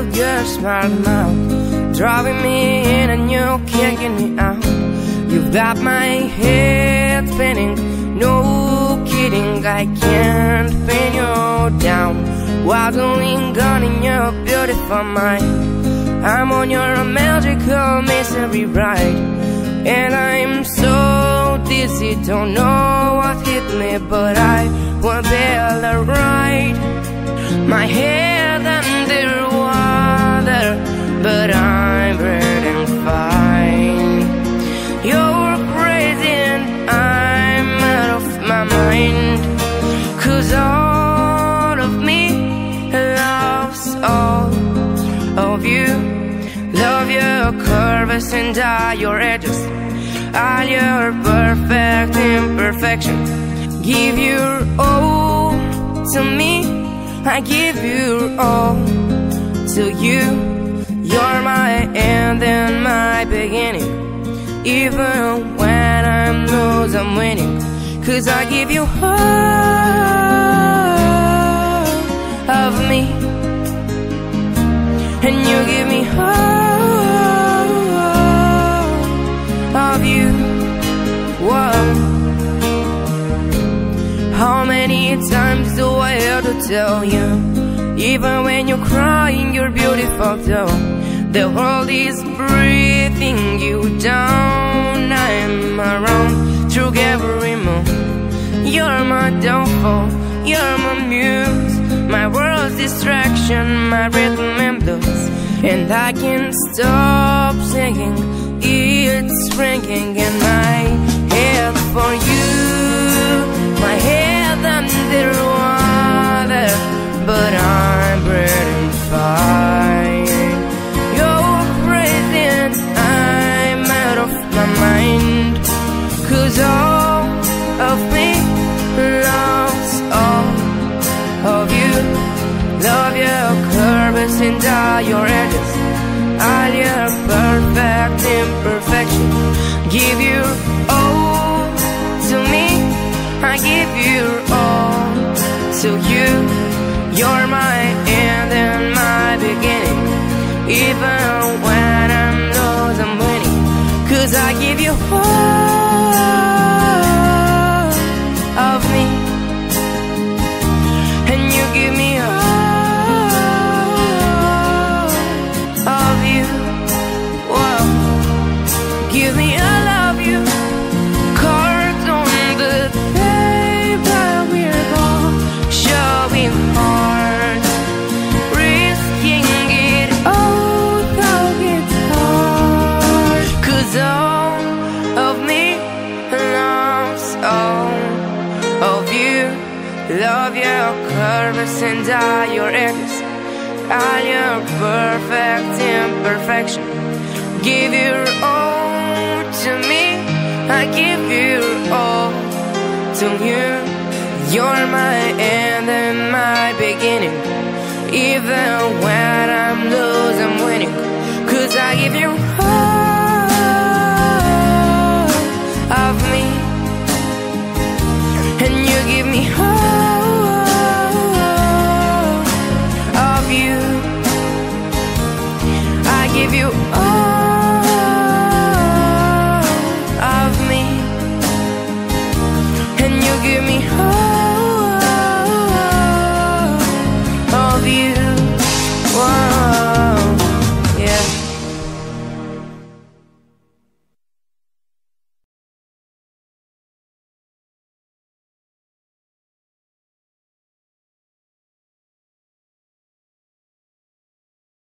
I your smart mouth? Driving me in and you kicking me out. You've got my head spinning. No kidding, I can't pin you down. Waddling gun in your beautiful mind. I'm on your magical mystery ride. And I'm so dizzy, don't know what hit me, but I will be alright. My head and all your edges, all your perfect imperfection. Give your all to me. I give you all to you. You're my end and my beginning. Even when I'm lose, I'm winning. Cause I give you all many times do I have to tell you? Even when you're crying, you're beautiful too. The world is breathing you down. I'm around through every move. You're my downfall, you're my muse, my world's distraction, my rhythm and blues. And I can't stop singing, it's ringing in my all your edges, all your perfect imperfection. Give you all to me. I give you all to you. You're my end and my beginning. Even when I'm lost, I'm winning. Cause I give you all all of you. Love your curves and all your edges, all your perfect imperfection. Give your all to me, I give you all to you. You're my end and my beginning, even when